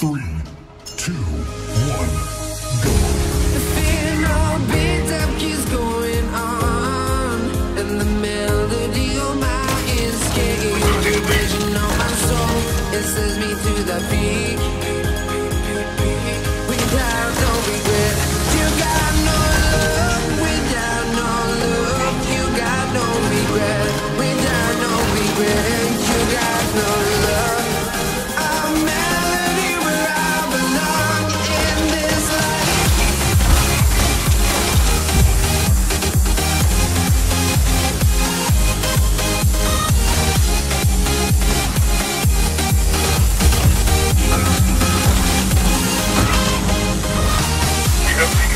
Three, two, one, go. The fear keeps going on, and the melody my my soul. It sends me to the peak. Yep.